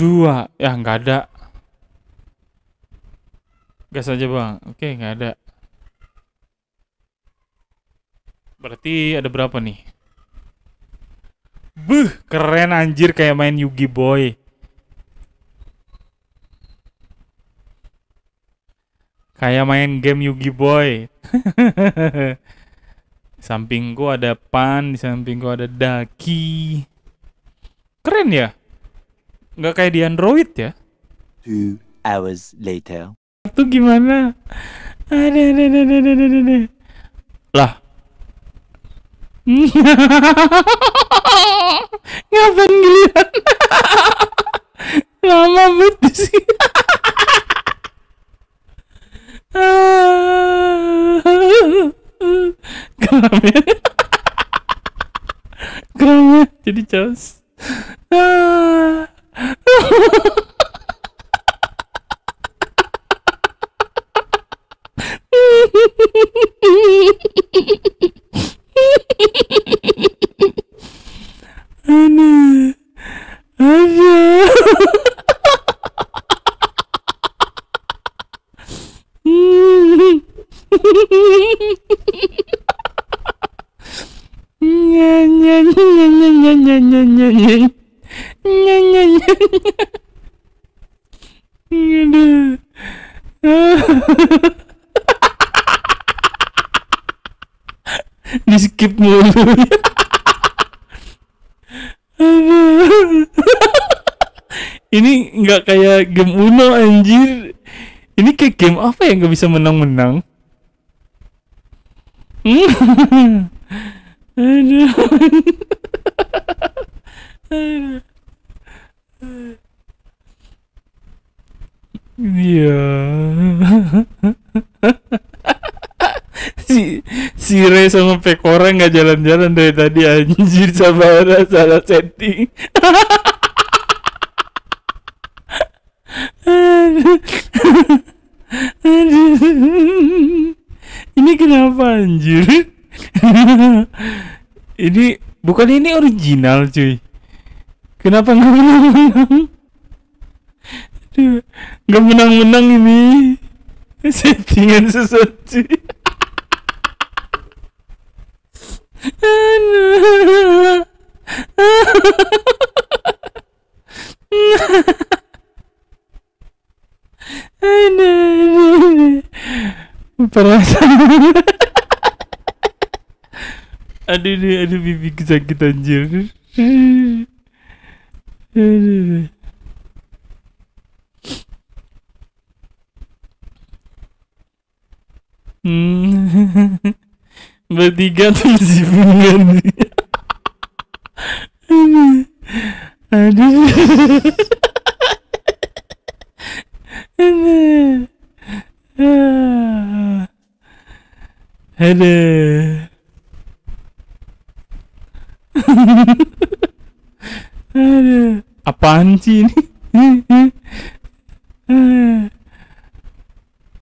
Dua. Ya, nggak ada. Gas aja, Bang. Oke, nggak ada. Berarti ada berapa nih? Buh, keren anjir kayak main Yugi Boy. Kayak main game Yugi Boy. sampingku ada Pan, di sampingku ada Daki. Keren ya? Nggak kayak di Android ya? Two hours later. Itu gimana? Ada, ada, ada, ada, ada, ada, ada. Lah. Ngapain giliran? Lama banget sih. Keramnya. Keramnya jadi jos. Ah. Aduh. Aduh. Nya nya nya nya nya nya nya nya nya. Nya nya. Di skip mulu. Ini nggak kayak game Uno anjir. Ini kayak game apa yang nggak bisa menang-menang? Hmm. Aduh. Aduh. Iya. si si Ray sama Pekora nggak jalan-jalan dari tadi anjir sama ada salah setting. Ini kenapa anjir? ini bukan ini original cuy. Kenapa nggak Gak menang-menang ini Settingan sesuatu Perasaan Aduh, aduh, aduh, bibi sakit anjir Aduh, aduh. Hmm. Bertiga tuh masih bingung. Aduh. Aduh. Aduh. Apaan sih ini?